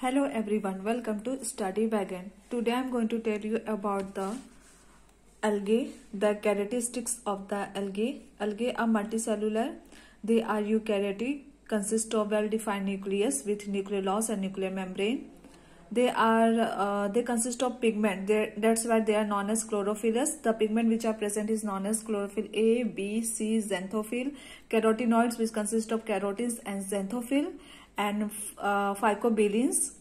Hello everyone, welcome to Study Wagun. Today I am going to tell you about the algae, the characteristics of the algae. Algae are multicellular. They are eukaryotic, consist of well-defined nucleus with nucleolus and nuclear membrane. They are uh, they consist of pigment. They're, that's why they are known as chlorophylls. The pigment which are present is known as chlorophyll A, B, C, xanthophyll. Carotenoids which consist of carotenes and xanthophyll and uh, phycobilins,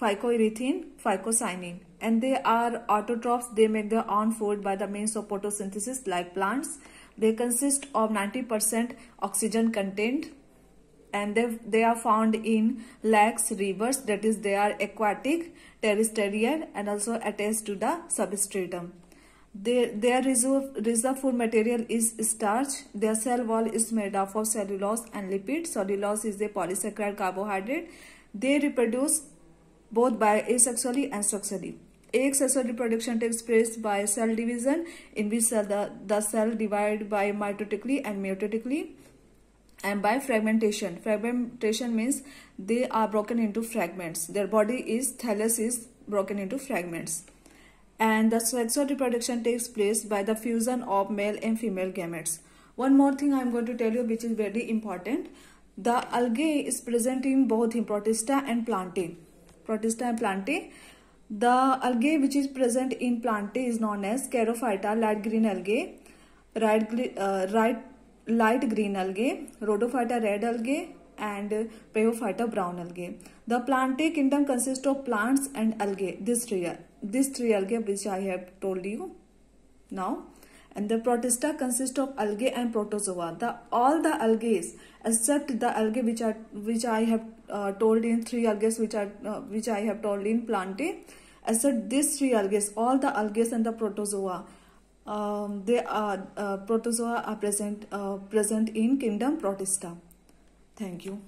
phycoerythrin, phycocyanin. And they are autotrophs. They make their own food by the means of photosynthesis like plants. They consist of 90% oxygen content and they, they are found in lakes, rivers, that is they are aquatic, terrestrial and also attached to the substratum. Their, their reserve, reserve food material is starch. Their cell wall is made up of cellulose and lipid. Cellulose is a polysaccharide carbohydrate. They reproduce both by asexually and sexually. Asexual reproduction takes place by cell division in which the, the cell divide by mitotically and meiotically and by fragmentation. Fragmentation means they are broken into fragments. Their body is thallus is broken into fragments and the sexual reproduction takes place by the fusion of male and female gametes. One more thing I am going to tell you which is very important. The algae is present in both in Protista and Plantae. Protista and Plantae. The algae which is present in Plantae is known as Charophyta, light green algae, right, uh, right, light green algae, Rhodophyta, red algae, and Phaeophyta, brown algae. The Plantae kingdom consists of plants and algae. This three these three algae which I have told you now. And the protista consists of algae and protozoa. The all the algae except the algae which are which I have uh, told in three algae which are uh, which I have told in Plantae except these three algae all the algae and the protozoa um, they are uh, protozoa are present uh, present in kingdom protista. Thank you